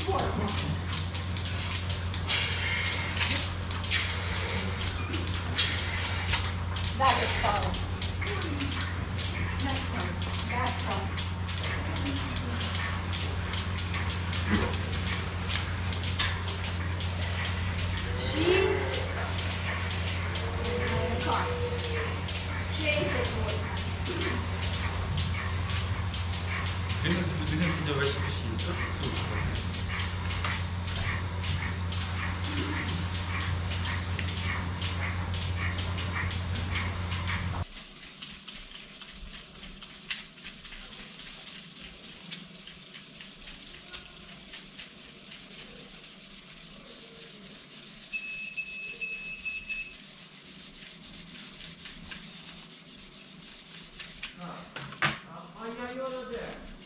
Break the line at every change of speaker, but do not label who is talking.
That is fun. Next one. That's fun. She was car.
あ、あ、いやいやだって。